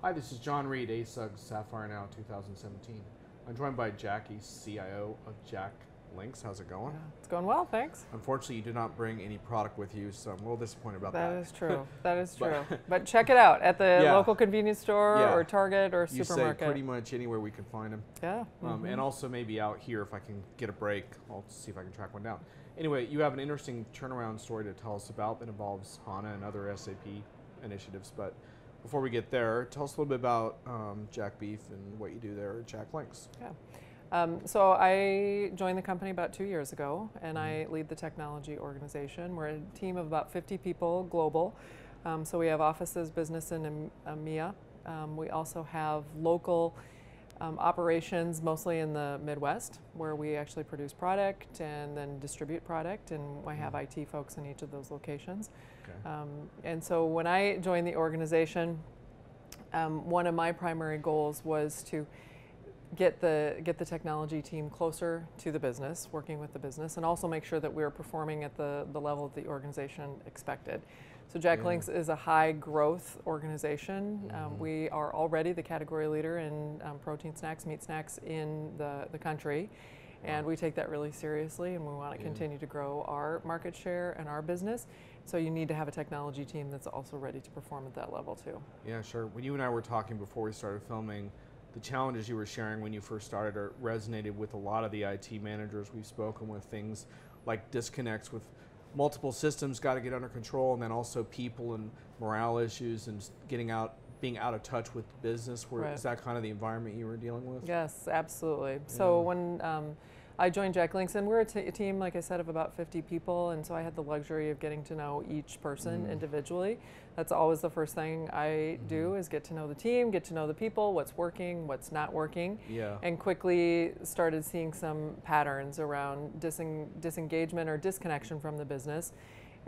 Hi, this is Jon Reed, ASUG Sapphire Now 2017. I'm joined by Jackie, CIO of Jack Links. How's it going? It's going well, thanks. Unfortunately, you did not bring any product with you, so I'm a little disappointed about that. that. Is true. that is true. but check it out at the Yeah. local convenience store Yeah. or Target or you say pretty much anywhere we can find them. yeah. Um, mhm. And also maybe out here if I can get a break. I'll see if I can track one down. Anyway, you have an interesting turnaround story to tell us about that involves HANA and other SAP initiatives. But before we get there, tell us a little bit about um, Jack Beef and what you do there at Jack Links. Yeah. Um, so I joined the company about two years ago, and I Mm-hmm. lead the technology organization. We're a team of about 50 people global. Um, so we have offices, business in Em- EMEA. Um, we also have local um, operations, mostly in the Midwest, where we actually produce product and then distribute product, and I have Mm-hmm. IT folks in each of those locations. Okay. Um, and so when I joined the organization, um, one of my primary goals was to get the get the technology team closer to the business, working with the business, and also make sure that we're performing at the, the level that the organization expected. So Jack Yeah. Links is a high growth organization. Um, Mhm. we are already the category leader in um, protein snacks, meat snacks in the, the country. And we take that really seriously, and we want to Yeah. continue to grow our market share and our business. So you need to have a technology team that's also ready to perform at that level too. Yeah, sure. When you and I were talking before we started filming, the challenges you were sharing when you first started are resonated with a lot of the IT managers we've spoken with. Things like disconnects with multiple systems got to get under control, and then also people and morale issues and getting out, being out of touch with business. Where Right. is that kind of the environment you were dealing with? Yes, absolutely. So Yeah. when um, I joined Jack Links, and we're a, t- a team, like I said, of about 50 people, and so I had the luxury of getting to know each person Mm. individually. That's always the first thing I do is get to know the team, get to know the people, what's working, what's not working, Yeah. and quickly started seeing some patterns around diseng- disengagement or disconnection from the business,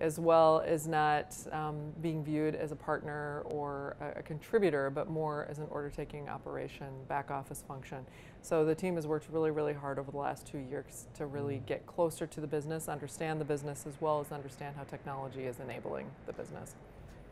as well as not um, being viewed as a partner or a, a contributor, but more as an order taking operation, back office function. So the team has worked really, really hard over the last two years to really Mm. get closer to the business, understand the business, as well as understand how technology is enabling the business.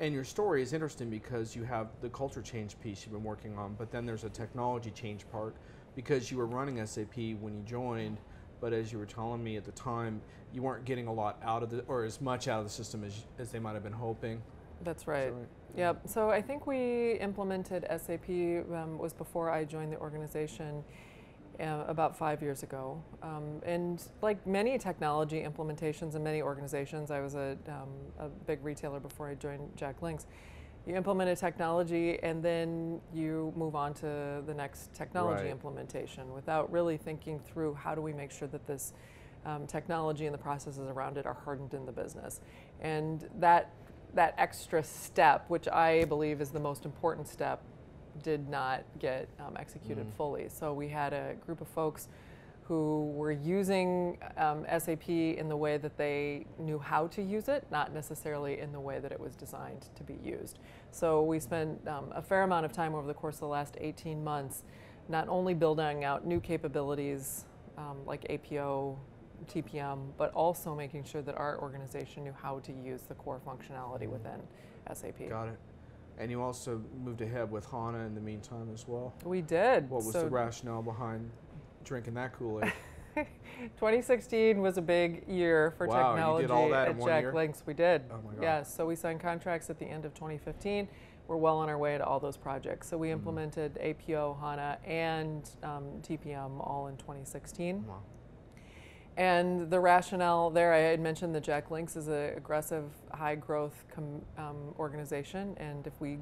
And your story is interesting because you have the culture change piece you've been working on, but then there's a technology change part because you were running SAP when you joined, but as you were telling me at the time, you weren't getting a lot out of the, or as much out of the system as, as they might have been hoping. That's Is that right. Yep. So I think we implemented SAP um, was before I joined the organization uh, about five years ago. Um, and like many technology implementations in many organizations, I was a, um, a big retailer before I joined Jack Links. You implement a technology and then you move on to the next technology Right. implementation without really thinking through how do we make sure that this um, technology and the processes around it are hardened in the business. And that that extra step, which I believe is the most important step, did not get um, executed Mhm. fully. So we had a group of folks who were using um, SAP in the way that they knew how to use it, not necessarily in the way that it was designed to be used. So we spent um, a fair amount of time over the course of the last 18 months not only building out new capabilities um, like APO, TPM, but also making sure that our organization knew how to use the core functionality within SAP. Got it. And you also moved ahead with HANA in the meantime as well. We did. What was So the rationale behind drinking that Kool-Aid? 2016 was a big year for Wow, you technology did all that at in one Jack year? Links. We did. Oh my God. Yes, so we signed contracts at the end of 2015. We're well on our way to all those projects. So we Mhm. implemented APO, HANA, and um, TPM all in 2016. Wow. And the rationale there, I had mentioned that Jack Links is an aggressive, high growth com, um, organization. And if we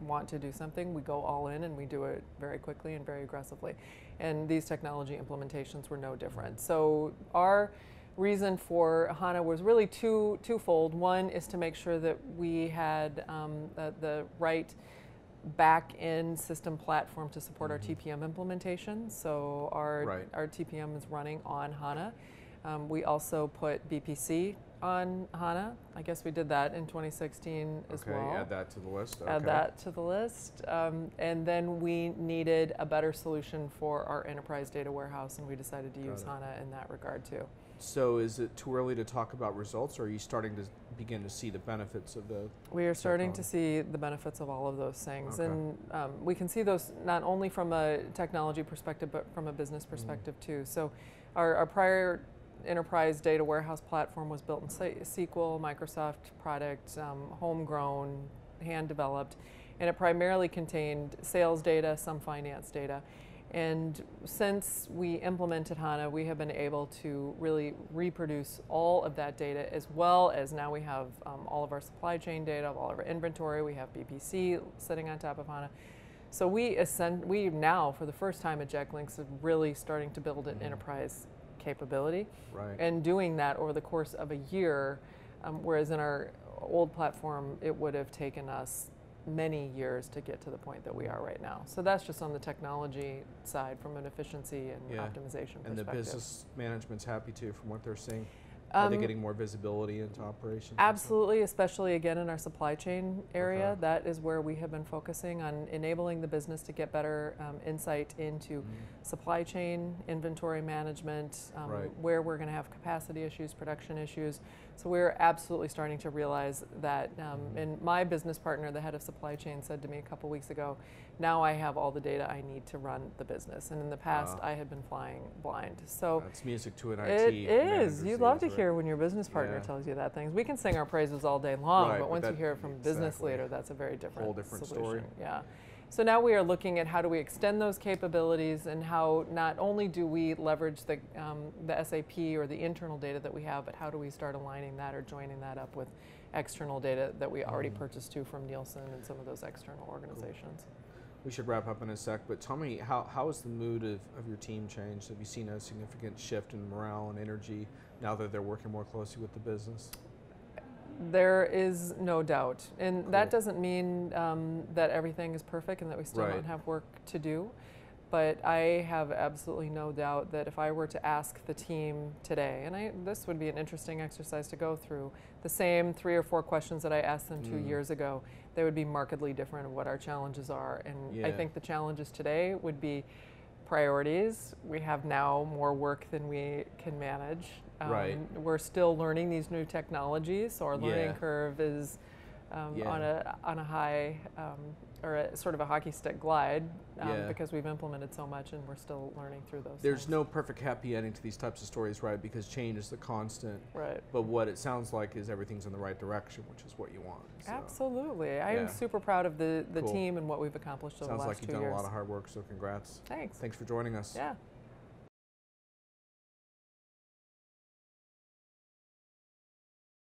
want to do something, we go all in and we do it very quickly and very aggressively. And these technology implementations were no different. So our reason for HANA was really two, twofold. One is to make sure that we had um, the, the right back end system platform to support Mhm. our TPM implementation. So our, Right. our TPM is running on HANA. Um, we also put BPC on HANA. I guess we did that in 2016 as Okay, well add that to the list. add that to the list. Um, and then we needed a better solution for our enterprise data warehouse, and we decided to Got use it. HANA in that regard too. So is it too early to talk about results, or are you starting to begin to see the benefits of the? We are starting to see the benefits of all of those things, Okay. and um, we can see those not only from a technology perspective, but from a business Mm. perspective too. So, our, our prior enterprise data warehouse platform was built in SQL, Microsoft product, um, homegrown, hand developed, and it primarily contained sales data, some finance data. And since we implemented HANA, we have been able to really reproduce all of that data as well as now we have um, all of our supply chain data, all of our inventory. We have BPC sitting on top of HANA. So we ascend, we now, for the first time at JackLinks, are really starting to build an Mhm. enterprise capability Right. and doing that over the course of a year, um, whereas in our old platform, it would have taken us many years to get to the point that we are right now. So that's just on the technology side from an efficiency and Yeah. optimization perspective. and the business management's happy too, from what they're seeing. Are they Um, getting more visibility into operations? Absolutely, especially again in our supply chain area. Okay. That is where we have been focusing on enabling the business to get better um, insight into Mhm. supply chain, inventory management, um, Right. where we're going to have capacity issues, production issues. So we're absolutely starting to realize that. Um. And my business partner, the head of supply chain, said to me a couple weeks ago, "Now I have all the data I need to run the business." And in the past, Wow. I had been flying blind. So. That's music to an It IT. is. You'd love to right? hear when your business partner Yeah. tells you that things. We can sing our praises all day long, Right, but once you hear it from a business exactly. leader, that's a very different, Whole different solution. story. Yeah. So now we are looking at how do we extend those capabilities and how not only do we leverage the, um, the SAP or the internal data that we have, but how do we start aligning that or joining that up with external data that we already Mhm. purchased too from Nielsen and some of those external organizations. We should wrap up in a sec, but tell me how, how has the mood of, of your team changed? Have you seen a significant shift in morale and energy now that they're working more closely with the business? There is no doubt. And that doesn't mean um, that everything is perfect and that we still Right. don't have work to do. But I have absolutely no doubt that if I were to ask the team today, and I, this would be an interesting exercise to go through, the same three or four questions that I asked them two Mm. years ago, they would be markedly different of what our challenges are. And I think the challenges today would be priorities. We have now more work than we can manage. Right. Um, We're still learning these new technologies, so our learning Yeah. curve is um, Yeah. on a on a high um, or a sort of a hockey stick glide um, Yeah. because we've implemented so much and we're still learning through those. There's things. no perfect happy ending to these types of stories, right? Because change is the constant. right. But what it sounds like is everything's in the right direction, which is what you want. so. Absolutely, I am super proud of the the Cool. team and what we've accomplished over Sounds the last like you've two done years. a lot of hard work, so congrats. Thanks. Thanks for joining us. Yeah,